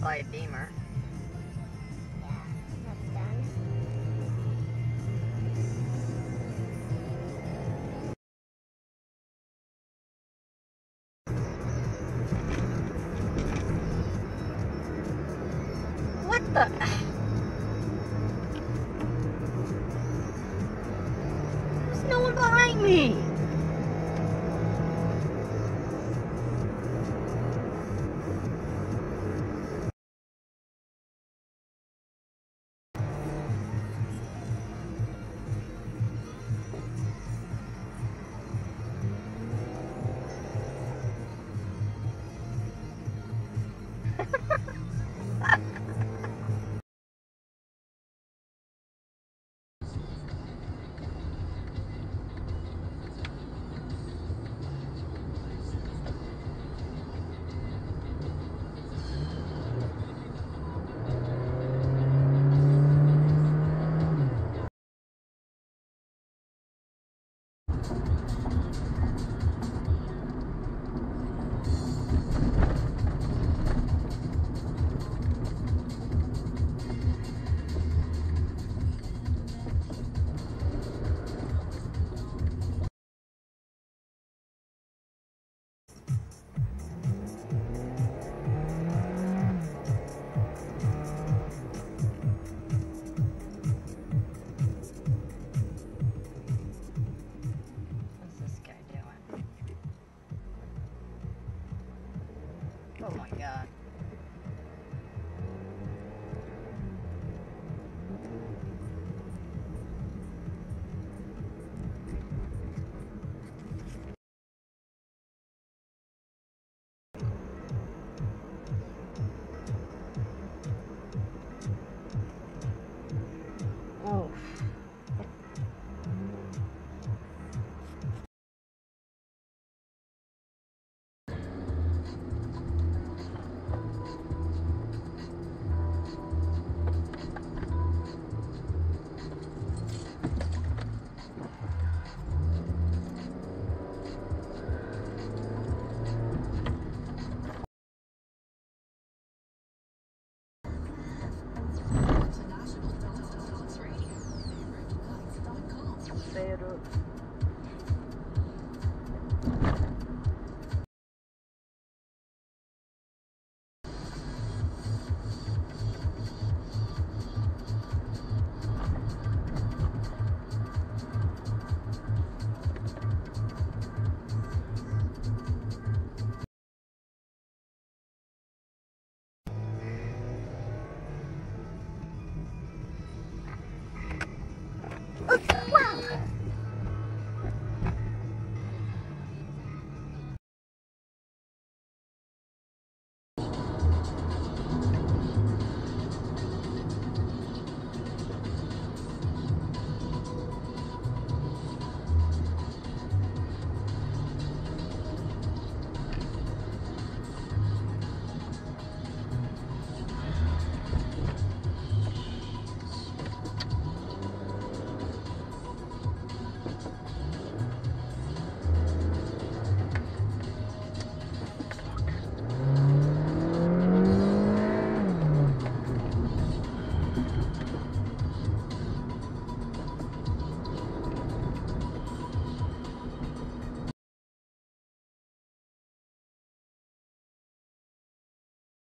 A Beamer. What the? There's no one behind me. Oh my god. pero